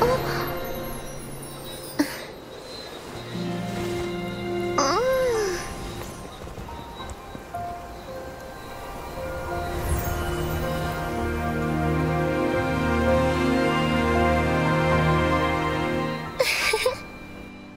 哦